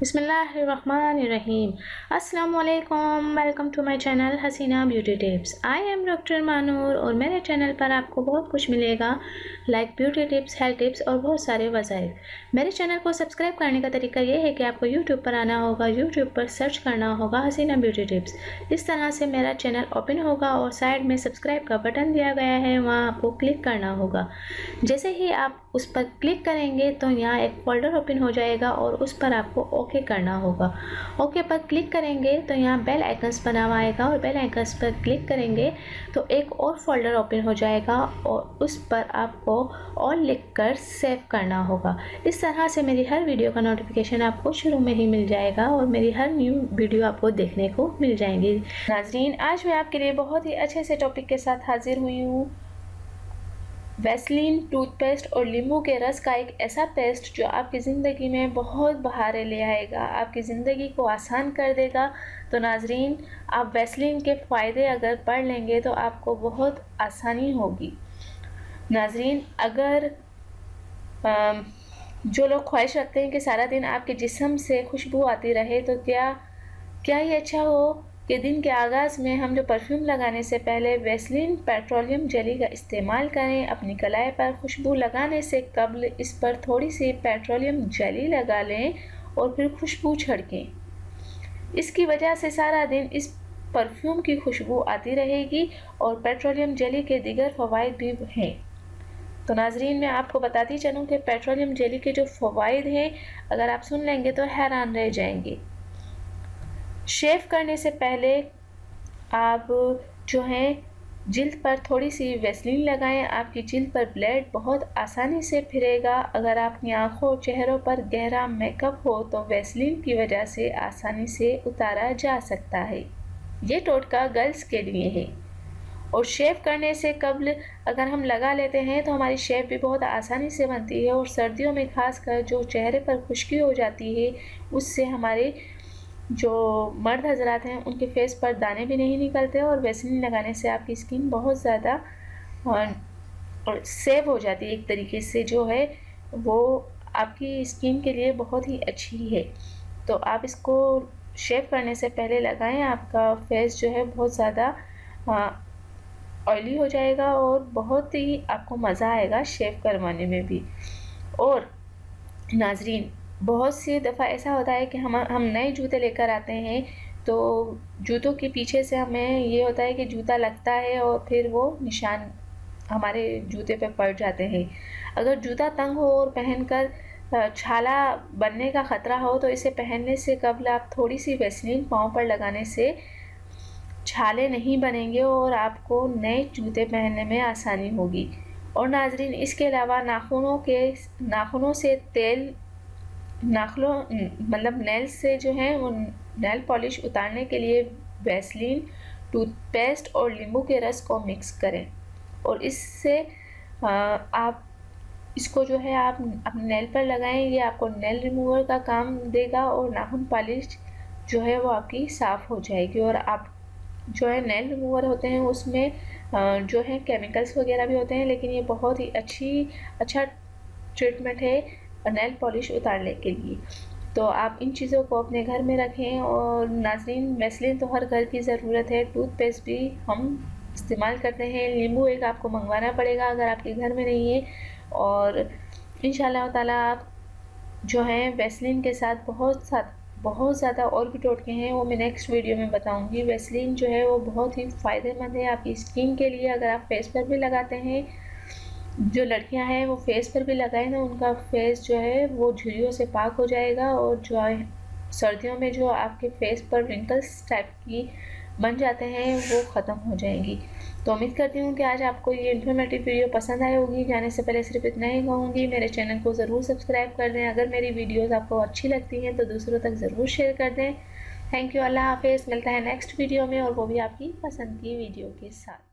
Bismillahirrahmanirrahim. अस्सलाम वालेकुम to my channel Haseena beauty tips. I am doctor Manoor और मेरे चैनल पर आपको बहुत कुछ मिलेगा, like beauty tips, health tips और बहुत सारे वसाइल मेरे चैनल को सब्सक्राइब करने का तरीका ये है कि आपको यूट्यूब पर आना होगा यूट्यूब पर सर्च करना होगा हसीना ब्यूटी टिप्स। इस तरह से मेरा चैनल ओपन होगा और साइड में सब्सक्राइब का बटन दिया गया है, वहाँ आपको क्लिक करना होगा। जैसे ही आप उस पर क्लिक करेंगे तो यहाँ एक फोल्डर ओपन हो जाएगा और उस पर आपको ओके करना होगा। ओके, पर क्लिक करेंगे तो यहाँ बेल आइकन्स बना हुआ आएगा और बेल आइकन्स पर क्लिक करेंगे तो एक और फोल्डर ओपन हो जाएगा और उस पर आपको ऑल लिख कर सेव करना होगा। इस तरह से मेरी हर वीडियो का नोटिफिकेशन आपको शुरू में ही मिल जाएगा और मेरी हर न्यू वीडियो आपको देखने को मिल जाएँगी। नाजरीन, आज मैं आपके लिए बहुत ही अच्छे से टॉपिक के साथ हाजिर हुई हूँ। वैसलीन टूथपेस्ट और नींबू के रस का एक ऐसा पेस्ट जो आपकी ज़िंदगी में बहुत बहारें ले आएगा, आपकी ज़िंदगी को आसान कर देगा। तो नाजरीन, आप वैसलीन के फ़ायदे अगर पढ़ लेंगे तो आपको बहुत आसानी होगी। नाजरीन, अगर जो लोग ख्वाहिश रखते हैं कि सारा दिन आपके जिसम से खुशबू आती रहे तो क्या क्या ही अच्छा हो? कि दिन के आगाज़ में हम जो परफ्यूम लगाने से पहले वेस्लिन पेट्रोलियम जेली का इस्तेमाल करें, अपनी कलाई पर खुशबू लगाने से कबल इस पर थोड़ी सी पेट्रोलियम जेली लगा लें और फिर खुशबू छिड़कें। इसकी वजह से सारा दिन इस परफ्यूम की खुशबू आती रहेगी और पेट्रोलियम जेली के दिगर फ़वाद भी हैं। तो नाजरीन, मैं आपको बताती चलूँ कि पेट्रोलियम जेली के जो फ़वाद हैं, अगर आप सुन लेंगे तो हैरान रह जाएँगे। शेव करने से पहले आप जो हैं, जिल्द पर थोड़ी सी वेसलिन लगाएँ। आपकी जिल्द पर ब्लड बहुत आसानी से फिरेगा। अगर आपकी आँखों चेहरों पर गहरा मेकअप हो तो वेसलिन की वजह से आसानी से उतारा जा सकता है। ये टोटका गर्ल्स के लिए है। और शेव करने से कबल अगर हम लगा लेते हैं तो हमारी शेव भी बहुत आसानी से बनती है। और सर्दियों में खासकर जो चेहरे पर खुश्की हो जाती है, उससे हमारे जो मर्द हजरात हैं, उनके फेस पर दाने भी नहीं निकलते और वैसलिन लगाने से आपकी स्किन बहुत ज़्यादा सेव हो जाती है एक तरीके से जो है, वो आपकी स्किन के लिए बहुत ही अच्छी है। तो आप इसको शेव करने से पहले लगाएँ, आपका फेस जो है बहुत ज़्यादा ऑयली हो जाएगा और बहुत ही आपको मज़ा आएगा शेव करवाने में भी। और नाजरीन बहुत सी दफ़ा ऐसा होता है कि हम हम नए जूते लेकर आते हैं तो जूतों के पीछे से हमें ये होता है कि जूता लगता है और फिर वो निशान हमारे जूते पे पड़ जाते हैं। अगर जूता तंग हो और पहनकर छाला बनने का ख़तरा हो तो इसे पहनने से कबल आप थोड़ी सी वेसलिन, पाँव पर लगाने से छाले नहीं बनेंगे और आपको नए जूते पहनने में आसानी होगी। और नाजरीन, इसके अलावा नाखूनों के, नाखूनों से तेल नाखलों मतलब नेल से जो है, वो नेल पॉलिश उतारने के लिए वैसलीन, टूथपेस्ट और नींबू के रस को मिक्स करें। और इससे आप, इसको जो है आप अपने नेल पर लगाएँ, ये आपको नेल रिमूवर का काम देगा और नाखून पॉलिश जो है वो आपकी साफ़ हो जाएगी। और आप जो है नेल रिमूवर होते हैं, उसमें जो है केमिकल्स वगैरह भी होते हैं, लेकिन ये बहुत ही अच्छी अच्छा ट्रीटमेंट है। नेल पॉलिश उतारने के लिए। तो आप इन चीज़ों को अपने घर में रखें और नाजरीन, वैसलिन तो हर घर की ज़रूरत है। टूथपेस्ट भी हम इस्तेमाल करते हैं। नींबू एक आपको मंगवाना पड़ेगा अगर आपके घर में नहीं है। और इन ताला आप जो हैं वैसलिन के साथ बहुत साथ, बहुत ज़्यादा और भी टोटके हैं। वो मैं नेक्स्ट वीडियो में बताऊँगी। वैसलिन जो है वो बहुत ही फ़ायदेमंद है आपकी स्किन के लिए। अगर आप फेस पर भी लगाते हैं जो लड़कियाँ हैं, वो फेस पर भी लगाए ना, उनका फेस जो है, वो झुरियों से पाक हो जाएगा और जो सर्दियों में जो आपके फेस पर रिंकल्स टाइप की बन जाते हैं, वो ख़त्म हो जाएँगी। तो उम्मीद करती हूँ कि आज आपको ये इन्फॉर्मेटिव वीडियो पसंद आई होगी। जाने से पहले सिर्फ़ इतना ही कहूँगी, मेरे चैनल को ज़रूर सब्सक्राइब कर दें। अगर मेरी वीडियोज़ आपको अच्छी लगती हैं तो दूसरों तक ज़रूर शेयर कर दें। थैंक यू अल्लाह हाफिज़। मिलता है नेक्स्ट वीडियो में और वो भी आपकी पसंद की वीडियो के साथ।